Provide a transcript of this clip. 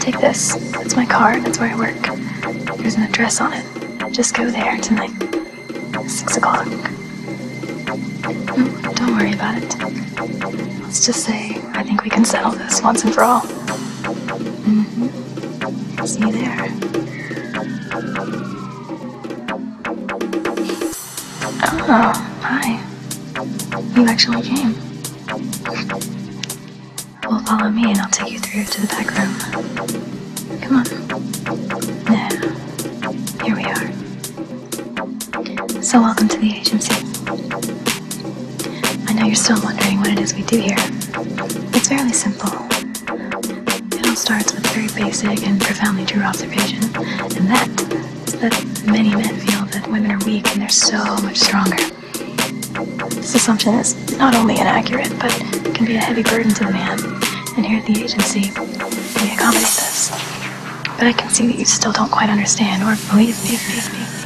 Take this. It's my card. That's where I work. There's an address on it. Just go there tonight. Six o'clock. Don't worry about it. Let's just say I think we can settle this once and for all. Mm-hmm. See you there. Oh, hi. You actually came. Well, follow me and I'll take you through to the back room. Come on. Now, here we are. So, welcome to the agency. I know you're still wondering what it is we do here. It's fairly simple. It all starts with very basic and profoundly true observation, and that is that many men feel that women are weak and they're so much stronger. This assumption is not only inaccurate, but can be a heavy burden to the man. And here at the agency, we accommodate this. But I can see that you still don't quite understand or believe me.